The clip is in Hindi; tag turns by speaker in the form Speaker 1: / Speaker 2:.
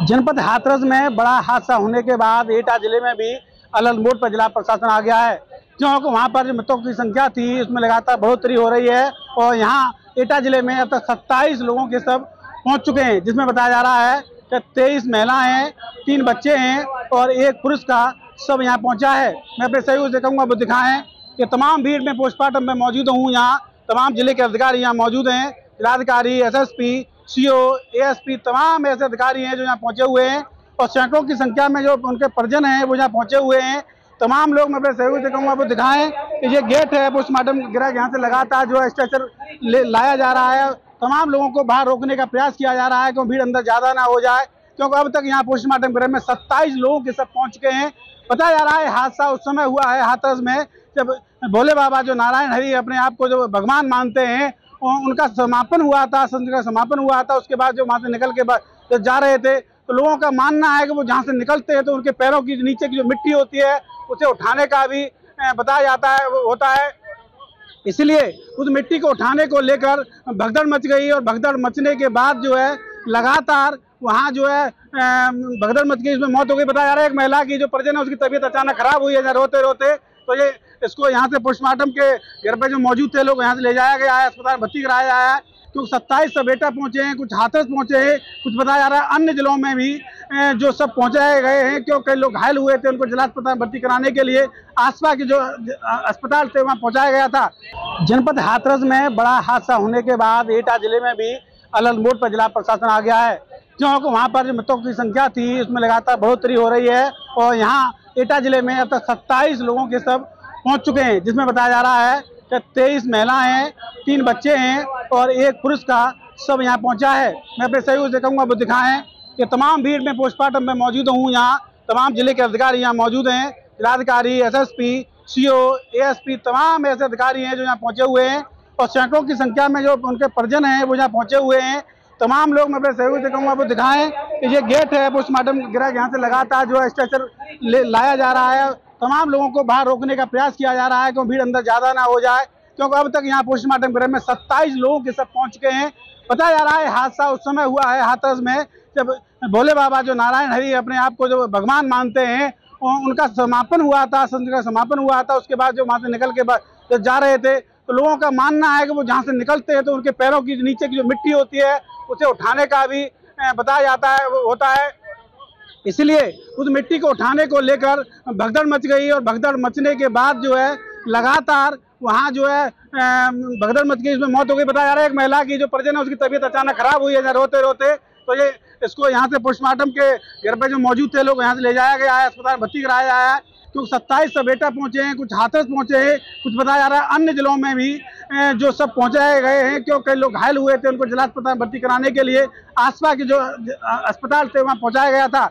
Speaker 1: जनपद हाथरस में बड़ा हादसा होने के बाद एटा ज़िले में भी अलर्ट मोड पर जिला प्रशासन आ गया है। क्योंकि वहाँ पर मृतकों की संख्या थी, उसमें लगातार बढ़ोतरी हो रही है और यहाँ एटा ज़िले में अब तक सत्ताईस लोगों के सब पहुँच चुके हैं, जिसमें बताया जा रहा है कि तेईस महिलाएँ हैं, तीन बच्चे हैं और एक पुरुष का सब यहाँ पहुँचा है। मैं अपने सहयोग से कहूँगा वो दिखाएँ कि तमाम भीड़ में पोस्टमार्टम में मौजूद हूँ यहाँ। तमाम ज़िले के अधिकारी यहाँ मौजूद हैं, जिलाधिकारी, एसएसपी सीओ एएसपी तमाम ऐसे अधिकारी हैं जो यहाँ पहुँचे हुए हैं और सैकड़ों की संख्या में जो उनके परिजन हैं वो यहाँ पहुँचे हुए हैं। तमाम लोग मैं अपने सहयोग से कहूँगा वो दिखाएँ कि ये गेट है पोस्टमार्टम गिरा यहाँ से लगातार जो है स्ट्रक्चर लाया जा रहा है। तमाम लोगों को बाहर रोकने का प्रयास किया जा रहा है क्योंकि भीड़ अंदर ज़्यादा ना हो जाए, क्योंकि अब तक यहाँ पोस्टमार्टम गृह में सत्ताईस लोगों के सब पहुँच गए हैं। बताया जा रहा है हादसा उस समय हुआ है हाथरस में, जब भोले बाबा जो नारायण हरि अपने आप को जो भगवान मानते हैं उनका समापन हुआ था, संत का समापन हुआ था, उसके बाद जो वहाँ से निकल के बाद जा रहे थे तो लोगों का मानना है कि वो जहाँ से निकलते हैं तो उनके पैरों की नीचे की जो मिट्टी होती है, उसे उठाने का भी बताया जाता है होता है। इसलिए उस मिट्टी को उठाने को लेकर भगदड़ मच गई और भगदड़ मचने के बाद जो है, लगातार वहाँ जो है भगदड़ मच गई इसमें मौत हो गई। बताया जा रहा है एक महिला की जो परिजन है, उसकी तबीयत अचानक खराब हुई है रोते रोते तो ये इसको यहाँ से पोस्टमार्टम के घर पर जो मौजूद थे लोग यहाँ से ले जाया गया है, अस्पताल भर्ती कराया गया है। क्योंकि सत्ताईस सब बेटा पहुँचे हैं, कुछ हाथरस पहुँचे हैं, कुछ बताया जा रहा है अन्य जिलों में भी जो सब पहुँचाए गए हैं, क्यों कई लोग घायल हुए थे उनको जिला अस्पताल में भर्ती कराने के लिए, आसपास के जो अस्पताल थे वहाँ पहुँचाया गया था। जनपद हाथरस में बड़ा हादसा होने के बाद एटा ज़िले में भी अलर्ट मोड पर जिला प्रशासन आ गया है। क्योंकि वहाँ पर जो मृतकों की संख्या थी, उसमें लगातार बढ़ोतरी हो रही है और यहाँ एटा ज़िले में अब तक सत्ताईस लोगों के सब पहुँच चुके हैं, जिसमें बताया जा रहा है कि तेईस महिलाएँ हैं, तीन बच्चे हैं और एक पुरुष का सब यहाँ पहुँचा है। मैं अपने सहयोग से कहूँगा दिखाएँ कि तमाम भीड़ में पोस्टमार्टम में मौजूद हूँ यहाँ। तमाम ज़िले के अधिकारी यहाँ मौजूद हैं, जिलाधिकारी S S P C O S P तमाम ऐसे अधिकारी हैं जो यहाँ पहुँचे हुए हैं और सैकड़ों की संख्या में जो उनके परिजन हैं वो यहाँ पहुँचे हुए हैं। तमाम लोग मैं अपने सहयोग से कहूँगा वो दिखाएँ कि ये गेट है पोस्टमार्टम गिरा यहाँ से लगातार जो है, स्ट्रक्चर लाया जा रहा है। तमाम लोगों को बाहर रोकने का प्रयास किया जा रहा है क्योंकि भीड़ अंदर ज़्यादा ना हो जाए? क्योंकि अब तक यहाँ पोस्टमार्टम गृह में सत्ताईस लोगों के सब पहुँच गए हैं। बताया जा रहा है, हादसा उस समय हुआ है हाथरस में, जब भोले बाबा जो नारायण हरि अपने आप को जो भगवान मानते हैं उनका समापन हुआ था, संत का समापन हुआ था, उसके बाद जो वहाँ से निकल के बाद जा रहे थे तो लोगों का मानना है कि वो जहाँ से निकलते हैं तो उनके पैरों की नीचे की जो मिट्टी होती है, उसे उठाने का भी बताया जाता है होता है। इसलिए उस मिट्टी को उठाने को लेकर भगदड़ मच गई और भगदड़ मचने के बाद जो है, लगातार वहाँ जो है भगदड़ मच गई। इसमें मौत हो गई। बताया जा रहा है एक महिला की जो परिजन है, उसकी तबीयत अचानक खराब हुई है रोते रोते। तो ये इसको यहाँ से पोस्टमार्टम के घर पर जो मौजूद थे, लोग यहाँ से ले जाया गया है अस्पताल भर्ती कराया गया है क्योंकि सत्ताईस सब बेटा पहुँचे हैं, कुछ हाथरस पहुँचे हैं, कुछ बताया जा रहा है अन्य जिलों में भी जो सब पहुँचाए गए हैं क्यों कई लोग घायल हुए थे उनको जिला अस्पताल भर्ती कराने के लिए। आसपास के जो अस्पताल थे, वहाँ पहुँचाया गया था।